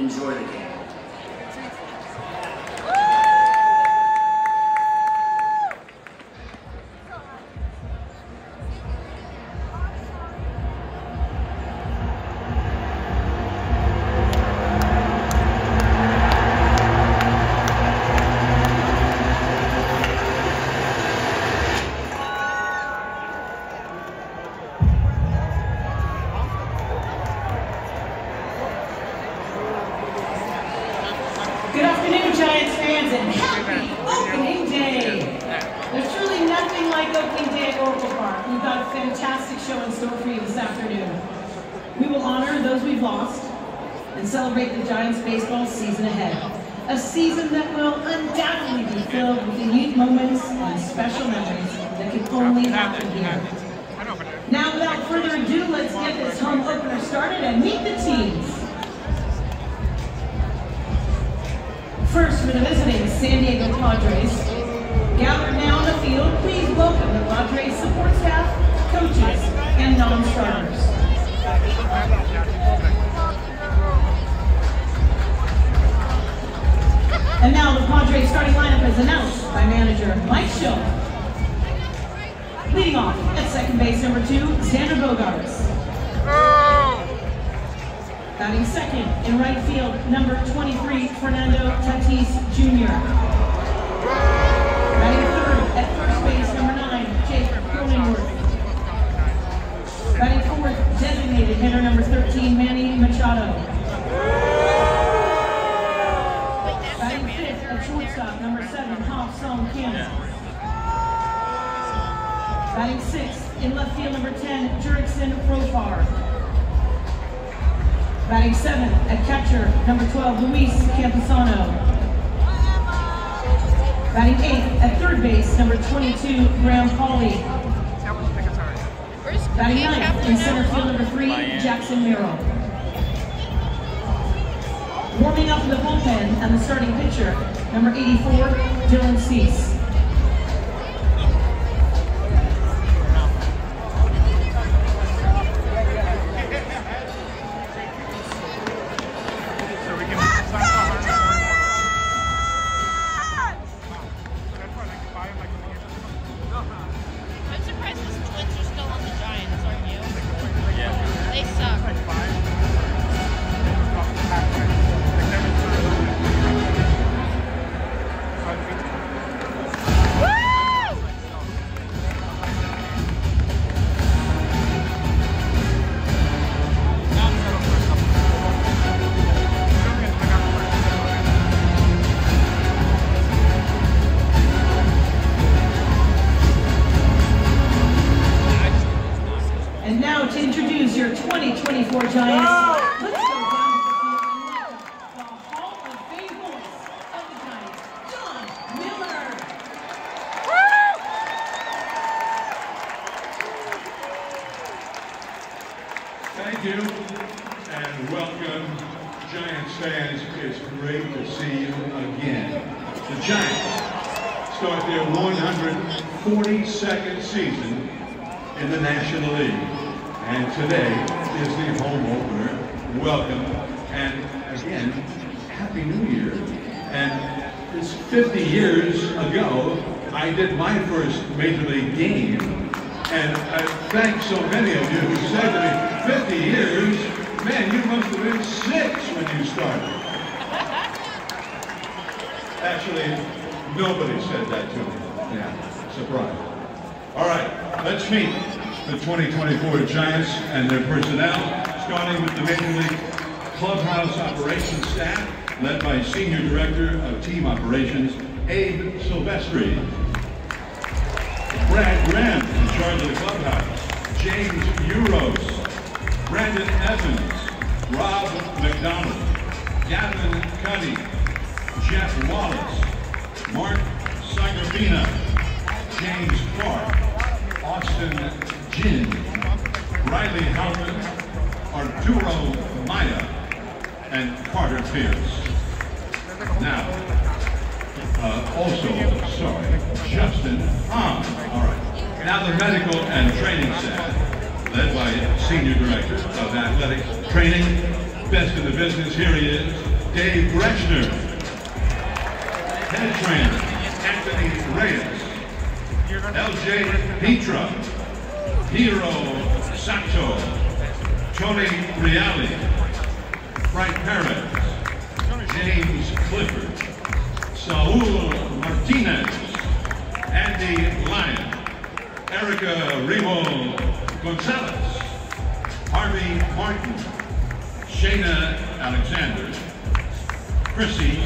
Enjoy the game. We will honor those we've lost and celebrate the Giants baseball season ahead. A season that will undoubtedly be filled with unique moments and special memories that can only happen here. Now, without further ado, let's get this home opener started and meet the teams. First, for the visiting San Diego Padres, gathered now on the field, please welcome the Padres support staff, coaches, and non-starters. And now the Padres starting lineup is announced by manager Mike Shildt. Leading off at second base, number two, Xander Bogaerts. Batting second in right field, number 23, Fernando Tatis Jr. hitter number 13, Manny Machado. Batting fifth at shortstop, number seven, Ha Sung Kim. Batting sixth in left field, number 10, Jurickson Profar. Batting seventh at catcher, number 12, Luis Campusano. Batting eighth at third base, number 22, Graham Pauley. Batting ninth in center field, number three, Jackson Merrill. Warming up in the bullpen and the starting pitcher, number 84, Dylan Cease. Today is the home opener. Welcome. And again, Happy New Year. And it's 50 years ago, I did my first Major League game. And I thank so many of you who said to me, 50 years? Man, you must have been six when you started. Actually, nobody said that to me. Yeah, surprise. All right, let's meet the 2024 Giants and their personnel, starting with the Major League Clubhouse Operations staff, led by Senior Director of Team Operations, Abe Silvestri. Brad Graham, in charge of the clubhouse. James Euros. Brandon Evans. Rob McDonald. Gavin Cuddy. Jeff Wallace. Mark Sagarbina. James Clark. Austin Jin. Riley Howard. Arturo Maya. And Carter Pierce. Now, uh, also, sorry, Justin Hahn. All right. Now the medical and training staff, led by Senior Director of Athletics Training, best in the business. Here he is, Dave Groeschner. Head trainer, Anthony Reyes. LJ Petra. Hiro Sato. Tony Reale. Frank Perez. James Clifford. Saul Martinez. Andy Lyon. Erica Remo Gonzalez. Harvey Martin. Shayna Alexander. Chrissy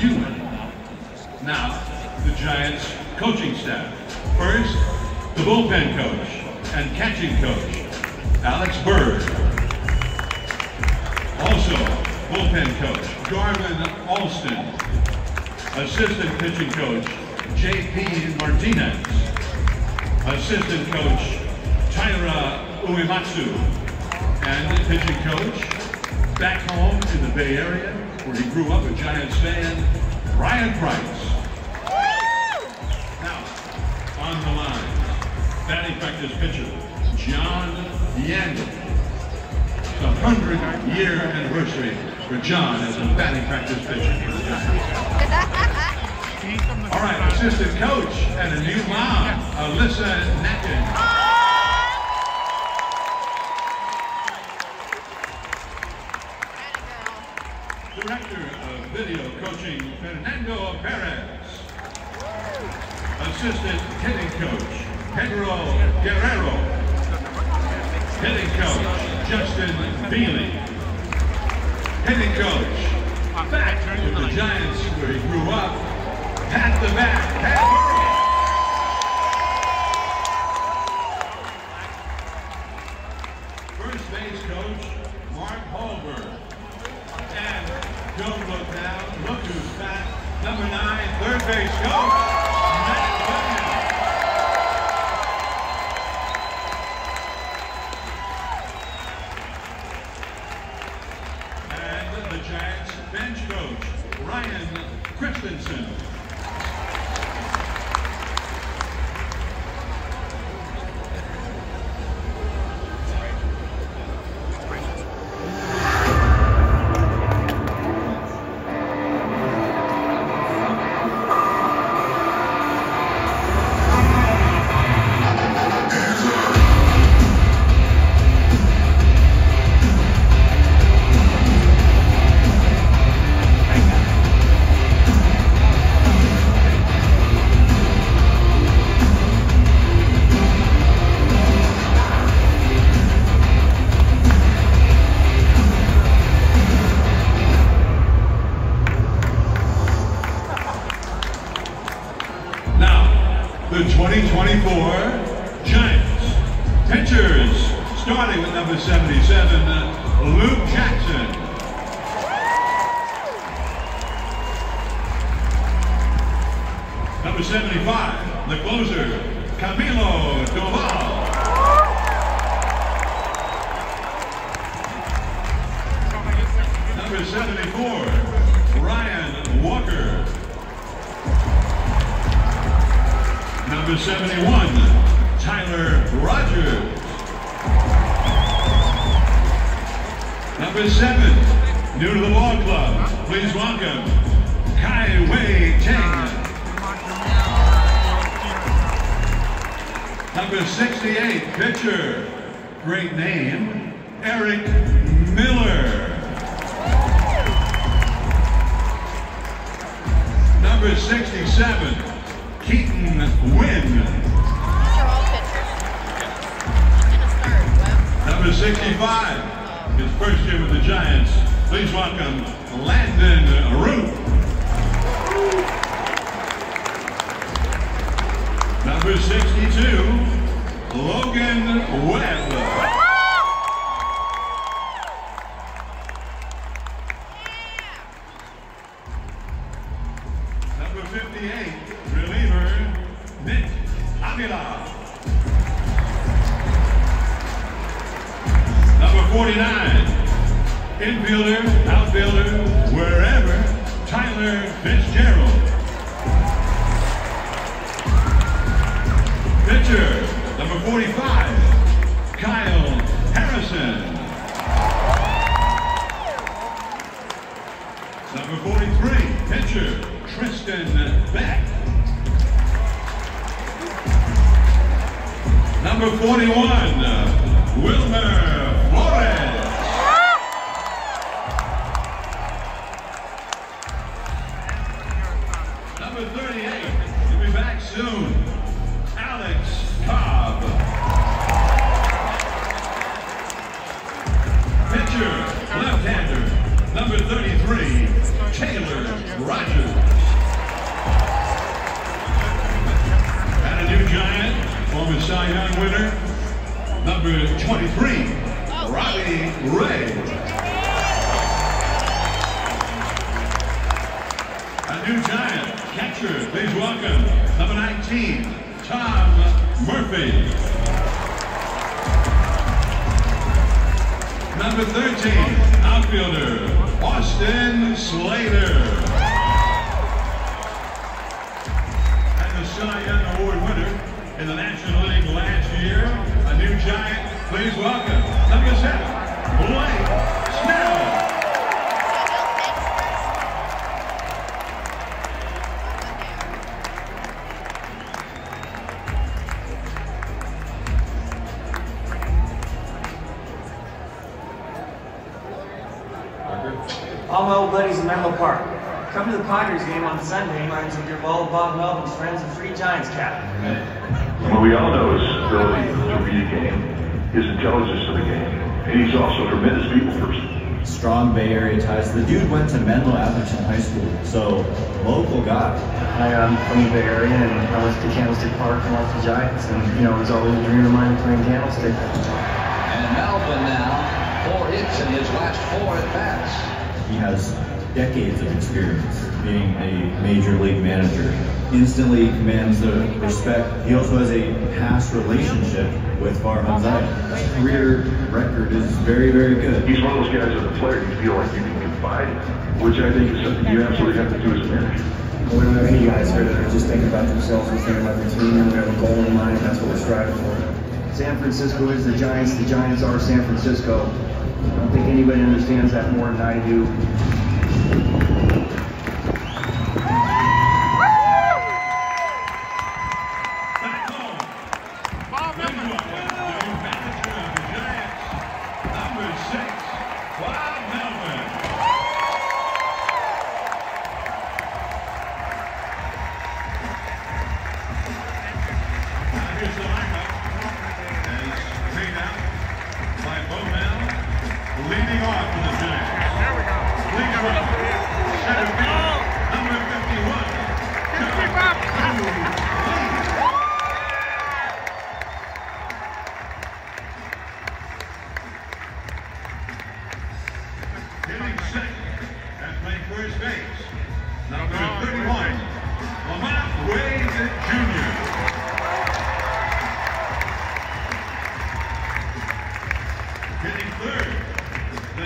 Ewan. Now, the Giants coaching staff. First, the bullpen coach and catching coach, Alex Burg. Also, bullpen coach, Garvin Alston. Assistant pitching coach, J.P. Martinez. Assistant coach, Taira Uematsu. And pitching coach, back home in the Bay Area, where he grew up a Giants fan, Bryan Price. Now, on the line, batting practice pitcher, John Yandle. The 100-year anniversary for John as a batting practice pitcher for the Giants. All right, assistant coach and a new mom, Alyssa Nathan. Director of Video Coaching, Fernando Perez. Assistant Hitting Coach, Pedro Guerrero. Hitting Coach, Justin Viele. Hitting Coach, back to the Giants where he grew up, Pat the Bat, Pat starting with number 77, uh, Luke Jackson. Number 75, the closer, Camilo Doval. Number 74, Ryan Walker. Number 71, Tyler Rogers. Number 7, new to the ball club, please welcome Kai Wei Cheng. Number 68, pitcher, great name, Erik Miller. Number 67, Keaton Winn. These are all pictures. Who's gonna start? Webb? Number 65, his first year with the Giants. Please welcome Landen Roupp. Number 62, Logan Webb. 49. Infielder, outfielder, wherever, Tyler Fitzgerald. Pitcher, number 45, Kyle Harrison. Number 43, pitcher, Tristan Beck. Number 41, Wilmer Number 38, he'll be back soon, Alex Cobb. Pitcher, left-hander, number 33, Taylor Rogers. And a new giant, former Cy Young winner, number 23, Ray. A new giant, catcher, please welcome, number 19, Tom Murphy. Number 13, outfielder, Austin Slater. And the Cy Young Award winner in the National League last year, a new giant, please welcome, number seven, Blake Snell. All my old buddies in Menlo Park. Come to the Padres game on Sunday and learn some of all of Bob Melvin's friends and free Giants cap. What we all know is his ability to read a game, his intelligence to the game, and he's also a tremendous people person. strong Bay Area ties. The dude went to Menlo Atherton High School, so local guy. I, I'm from the Bay Area and I went to Candlestick Park and watched the Giants and, you know, it was always a dream of mine to play in Candlestick. And Melvin now, four hits in his last four at bats. He has decades of experience being a major league manager. Instantly commands the respect. He also has a past relationship with Farhan Zaid. His career record is very, very good. He's one of those guys as a player you feel like you can confide in, which I think is something you absolutely have to do as a manager. We don't have any guys here that are just thinking about themselves, we're thinking about their team, and we have a goal in mind, and that's what we're striving for. San Francisco is the Giants, the Giants are San Francisco. I don't think anybody understands that more than I do.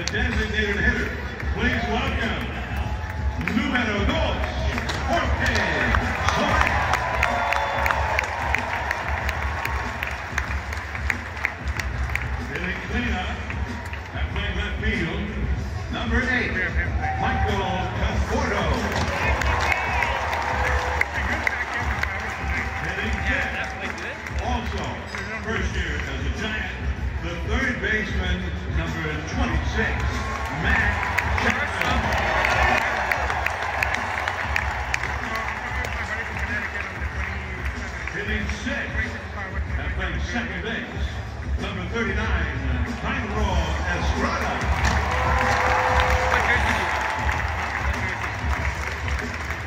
The designated hitter. Please welcome número 39, Thairo Estrada.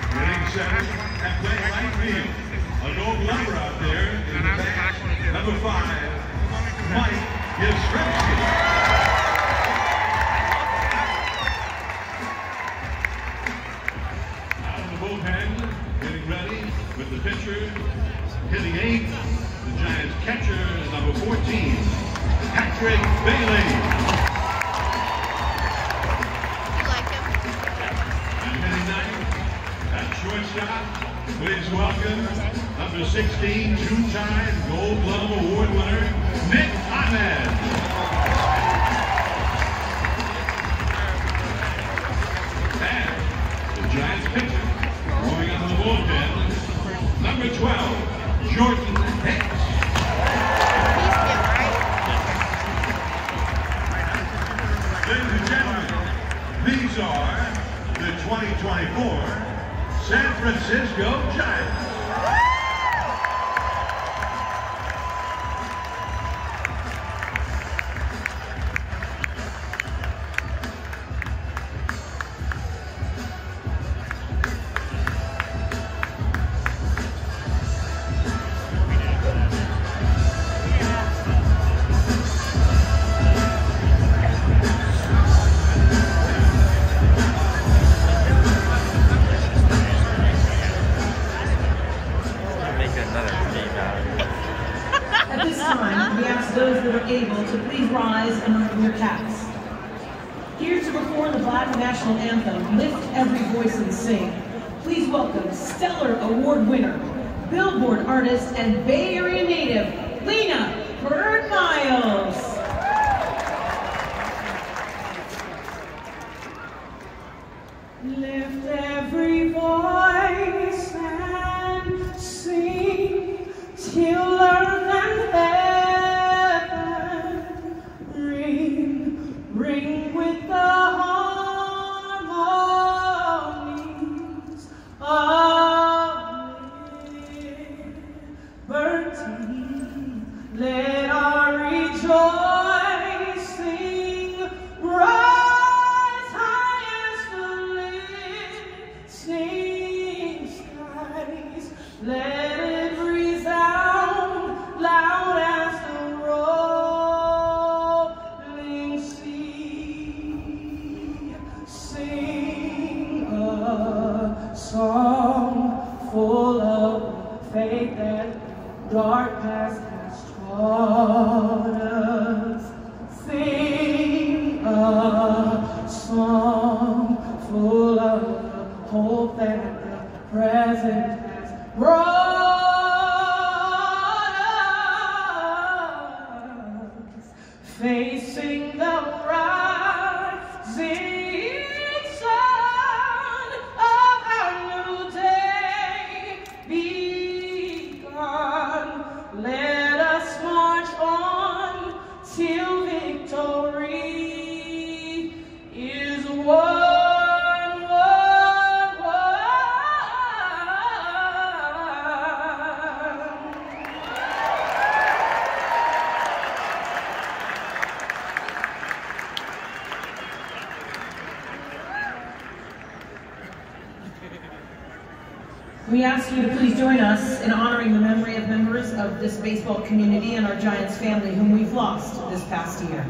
Hitting seventh and playing right field. A out there in the back. Number five, Mike with the pitcher, hitting eighth, the Giants catcher, is number 14, Patrick Bailey. You like him? And hitting ninth, at shortstop, please welcome number 16, two-time Gold Glove Award winner, earnest and bathe Oh. We ask you to please join us in honoring the memory of members of this baseball community and our Giants family whom we've lost this past year.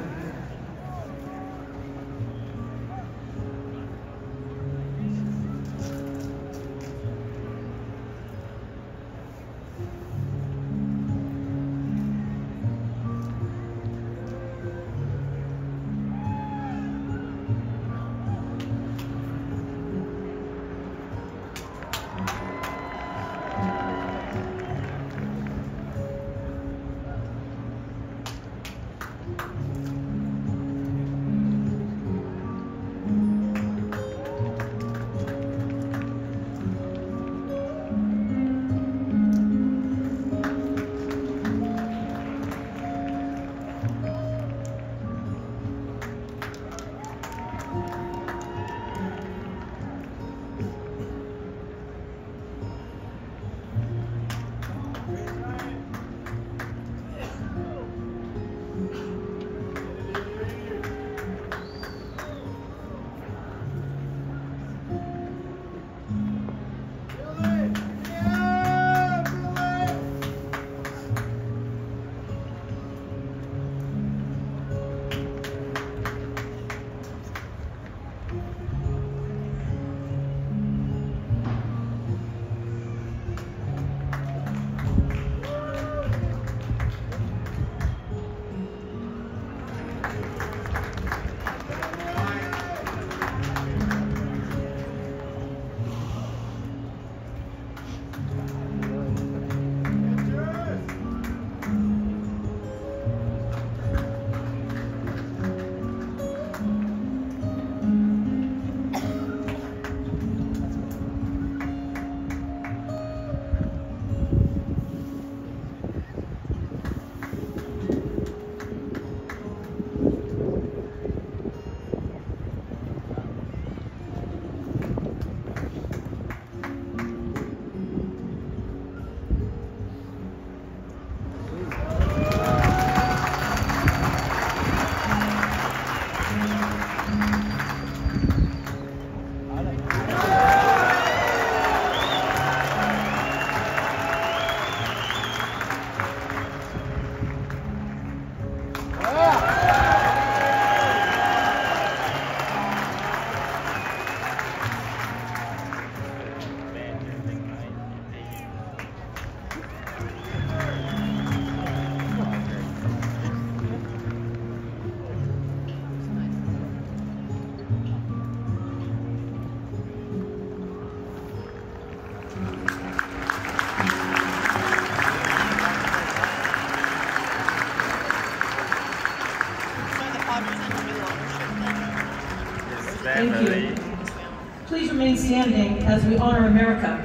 As we honor America.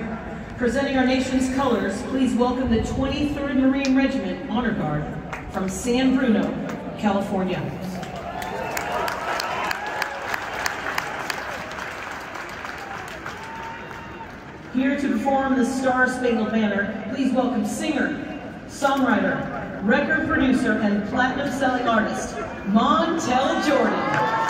Presenting our nation's colors, please welcome the 23rd Marine Regiment Honor Guard from San Bruno, California. Here to perform the Star Spangled Banner, please welcome singer, songwriter, record producer, and platinum selling artist, Montell Jordan.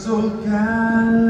So gallantly